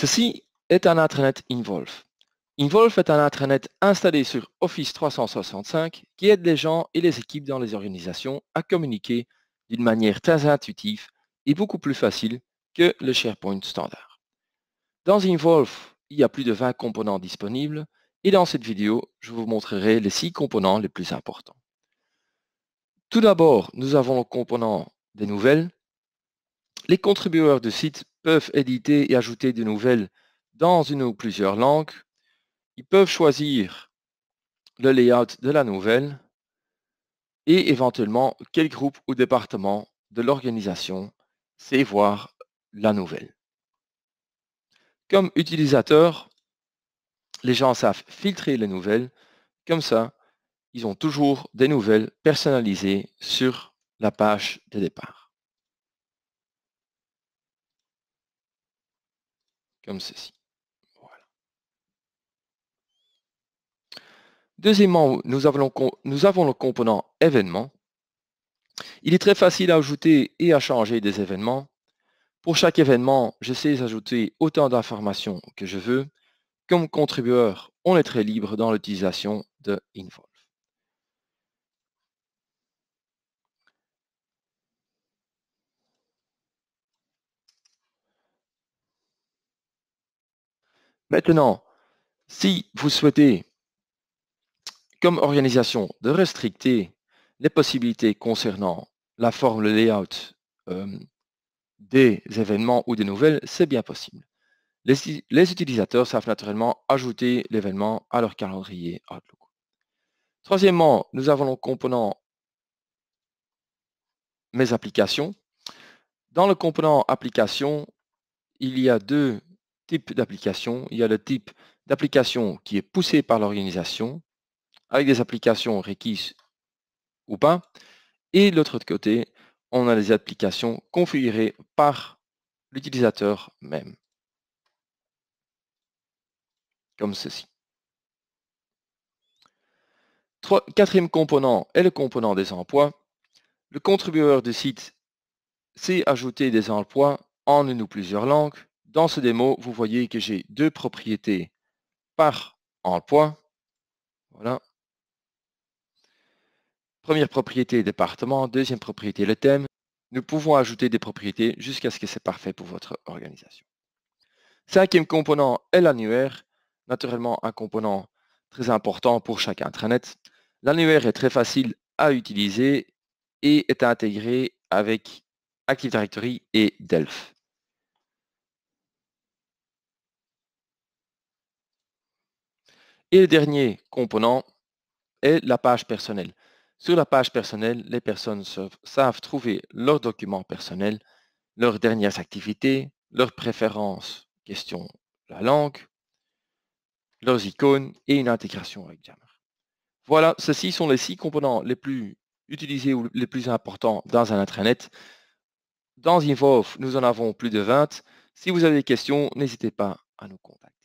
Ceci est un intranet Involve. Involve est un intranet installé sur Office 365 qui aide les gens et les équipes dans les organisations à communiquer d'une manière très intuitive et beaucoup plus facile que le SharePoint standard. Dans Involve, il y a plus de 20 composants disponibles et dans cette vidéo, je vous montrerai les 6 composants les plus importants. Tout d'abord, nous avons le component des nouvelles. Les contributeurs de site peuvent éditer et ajouter des nouvelles dans une ou plusieurs langues. Ils peuvent choisir le layout de la nouvelle et éventuellement quel groupe ou département de l'organisation sait voir la nouvelle. Comme utilisateur, les gens savent filtrer les nouvelles. Comme ça, ils ont toujours des nouvelles personnalisées sur la page de départ. Comme ceci. Deuxièmement, nous avons, le component événement. Il est très facile à ajouter et à changer des événements. Pour chaque événement, je sais ajouter autant d'informations que je veux. Comme contributeur, on est très libre dans l'utilisation de Involve. Maintenant, si vous souhaitez, comme organisation, de restricter les possibilités concernant la forme, le layout euh, des événements ou des nouvelles, c'est bien possible. Les, les, utilisateurs savent naturellement ajouter l'événement à leur calendrier Outlook. Troisièmement, nous avons le component Mes applications. Dans le component Applications, il y a deux type d'application. Il y a le type d'application qui est poussé par l'organisation, avec des applications requises ou pas. Et de l'autre côté, on a les applications configurées par l'utilisateur même. Comme ceci. quatrième component est le component des emplois. Le contributeur du site sait ajouter des emplois en une ou plusieurs langues dans ce démo, vous voyez que j'ai deux propriétés par emploi. Voilà. Première propriété, département. Deuxième propriété, le thème. Nous pouvons ajouter des propriétés jusqu'à ce que c'est parfait pour votre organisation. Cinquième component est l'annuaire. Naturellement, un component très important pour chaque intranet. L'annuaire est très facile à utiliser et est intégré avec Active Directory et Delph. Et le dernier component est la page personnelle. Sur la page personnelle, les personnes savent trouver leurs documents personnels, leurs dernières activités, leurs préférences, question la langue, leurs icônes et une intégration avec Jammer. Voilà, ceux-ci sont les six components les plus utilisés ou les plus importants dans un intranet. Dans Involve, nous en avons plus de 20. Si vous avez des questions, n'hésitez pas à nous contacter.